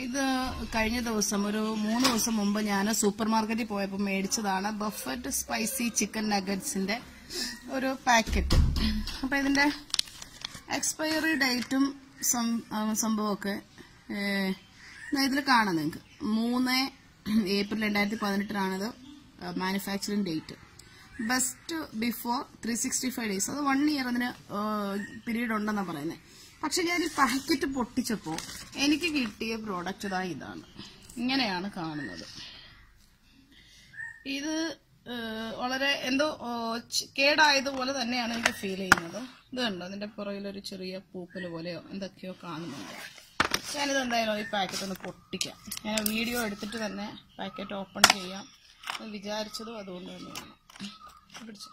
ഇത് കഴിഞ്ഞ ദിവസം ഒരു മൂന്ന് ദിവസം മുമ്പ് ഞാൻ സൂപ്പർ മാർക്കറ്റിൽ പോയപ്പോൾ മേടിച്ചതാണ് ബഫറ്റ് സ്പൈസി ചിക്കൻ നഗറ്റ്സിന്റെ ഒരു പാക്കറ്റ്. അപ്പൊ ഇതിന്റെ എക്സ്പയറി ഡേറ്റും സംഭവമൊക്കെ ഇതിൽ കാണാം നിങ്ങൾക്ക് മൂന്ന് ഏപ്രിൽ രണ്ടായിരത്തി പതിനെട്ടിനാണിത് manufacturing date best before three sixty five days അത് വൺ ഇയർ അതിന് പീരീഡ് ഉണ്ടെന്നാണ് പറയുന്നത് പക്ഷെ ഞാൻ പാക്കറ്റ് പൊട്ടിച്ചപ്പോൾ എനിക്ക് കിട്ടിയ പ്രോഡക്റ്റ് ഇതാ ഇതാണ്. ഇങ്ങനെയാണ് കാണുന്നത്. ഇത് വളരെ എന്തോ കേടായതുപോലെ തന്നെയാണ് എനിക്ക് ഫീൽ ചെയ്യുന്നത്. ഇത് കണ്ടോ? അതിന്റെ പുറകിലൊരു ചെറിയ പൂപ്പൽ പോലെയോ എന്തൊക്കെയോ കാണുന്നുണ്ട്. ഞാനിത് എന്തായാലും ഈ പാക്കറ്റ് ഒന്ന് പൊട്ടിക്കാം. ഞാൻ വീഡിയോ എടുത്തിട്ട് തന്നെ പാക്കറ്റ് ഓപ്പൺ ചെയ്യാം. വിചാരിച്ചതും അതുകൊണ്ട് തന്നെയാണ്. പിടിച്ചു.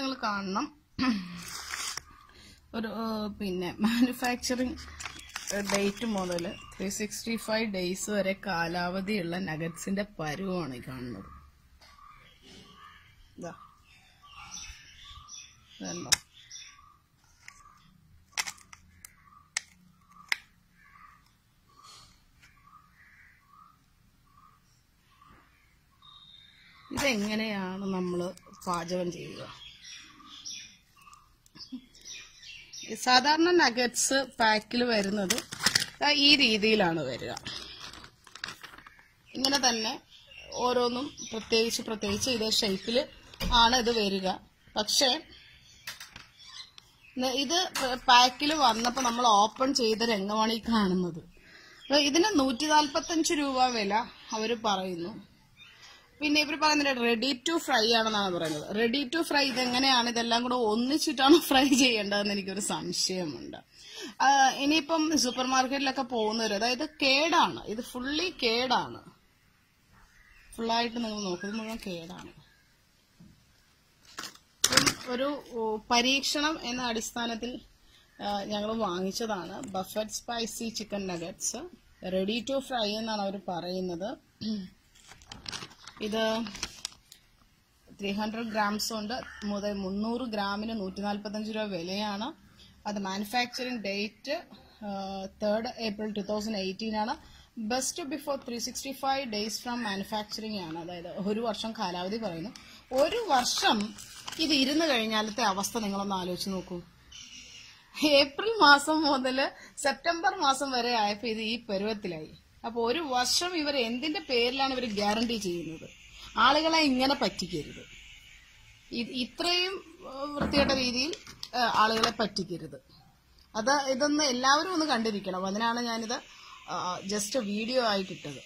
നിങ്ങൾ കാണണം. ഒരു പിന്നെ മാനുഫാക്ചറിങ് ഡേറ്റ് മുതൽ ത്രീ സിക്സ്റ്റി ഫൈവ് ഡേയ്സ് വരെ കാലാവധിയുള്ള നഗറ്റ്സിന്റെ പരുവമാണ് ഈ കാണുന്നത്. ഇതെങ്ങനെയാണ് നമ്മൾ പാചകം ചെയ്യുക ഈ സാധാരണ നഗറ്റ്സ് പാക്കിൽ വരുന്നത് ഈ രീതിയിലാണ് വരിക. ഇങ്ങനെ തന്നെ ഓരോന്നും പ്രത്യേകിച്ച് പ്രത്യേകിച്ച് ഇതേ ഷേപ്പിൽ ആണ് ഇത് വരിക. പക്ഷേ ഇത് പാക്കിൽ വന്നപ്പോൾ നമ്മൾ ഓപ്പൺ ചെയ്ത രംഗമാണ് ഈ കാണുന്നത്. ഇതിന് നൂറ്റി നാൽപ്പത്തഞ്ച് രൂപ വില അവർ പറയുന്നു. പിന്നെ ഇവർ പറയുന്നത് റെഡി ടു ഫ്രൈ ആണെന്നാണ് പറയുന്നത്. റെഡി ടു ഫ്രൈ ഇതെങ്ങനെയാണ്? ഇതെല്ലാം കൂടെ ഒന്നിച്ചിട്ടാണ് ഫ്രൈ ചെയ്യേണ്ടതെന്ന് എനിക്കൊരു സംശയമുണ്ട്. ഇനിയിപ്പം സൂപ്പർ മാർക്കറ്റിലൊക്കെ പോകുന്നവർ അതായത് കേടാണ്. ഇത് ഫുള്ളി കേടാണ്. ഫുള്ളായിട്ട് നിങ്ങൾ നോക്കുന്നത് മുഴുവൻ കേടാണ്. ഒരു പരീക്ഷണം എന്ന അടിസ്ഥാനത്തിൽ ഞങ്ങൾ വാങ്ങിച്ചതാണ്. Buffet spicy chicken nuggets. Ready to fry എന്നാണ് അവർ പറയുന്നത്. ഇത് ത്രീ ഹൺഡ്രഡ് ഗ്രാംസ് ഉണ്ട്. മുതൽ മുന്നൂറ് ഗ്രാമിന് നൂറ്റി നാൽപ്പത്തഞ്ച് രൂപ വിലയാണ്. അത് manufacturing date third April two thousand eighteen ആണ്. Best before three sixty five days from manufacturing ആണ്. അതായത് ഒരു വർഷം കാലാവധി പറയുന്നു. ഒരു വർഷം ഇത് ഇരുന്ന് കഴിഞ്ഞാലത്തെ അവസ്ഥ നിങ്ങളൊന്ന് ആലോചിച്ച് നോക്കൂ. ഏപ്രിൽ മാസം മുതൽ സെപ്റ്റംബർ മാസം വരെ ആയപ്പോൾ ഇത് ഈ പരുവത്തിലായി. അപ്പോൾ ഒരു വർഷം ഇവർ എന്തിന്റെ പേരിലാണ് ഇവർ ഗ്യാരണ്ടി ചെയ്യുന്നത്? ആളുകളെ ഇങ്ങനെ പറ്റിക്കരുത്. ഇത്രയും വൃത്തികെട്ട രീതിയിൽ ആളുകളെ പറ്റിക്കരുത്. അത് ഇതൊന്ന് എല്ലാവരും ഒന്ന് കണ്ടിരിക്കണം. അതിനാണ് ഞാനിത് ജസ്റ്റ് വീഡിയോ ആയിട്ടിട്ടത്.